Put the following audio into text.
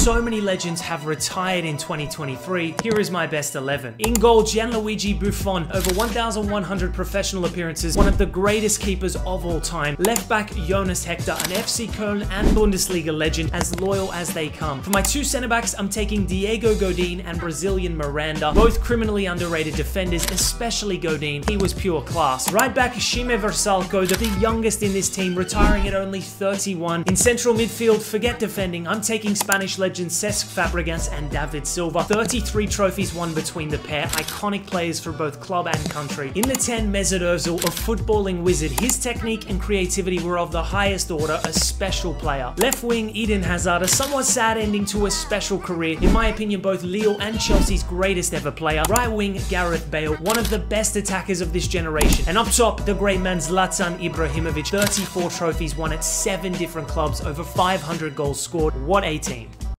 so many legends have retired in 2023, here is my best 11. In goal, Gianluigi Buffon, over 1,100 professional appearances, one of the greatest keepers of all time. Left back, Jonas Hector, an FC Köln and Bundesliga legend, as loyal as they come. For my two centre backs, I'm taking Diego Godin and Brazilian Miranda, both criminally underrated defenders, especially Godin. He was pure class. Right back, Šime Vrsaljko, the youngest in this team, retiring at only 31. In central midfield, forget defending, I'm taking Spanish legends Cesc Fabregas and David Silva. 33 trophies won between the pair, iconic players for both club and country. In the 10, Mesut Ozil, a footballing wizard. His technique and creativity were of the highest order, a special player. Left wing, Eden Hazard, a somewhat sad ending to a special career. In my opinion, both Lille and Chelsea's greatest ever player. Right wing, Gareth Bale, one of the best attackers of this generation. And up top, the great man Zlatan Ibrahimovic, 34 trophies won at seven different clubs, over 500 goals scored. What a team.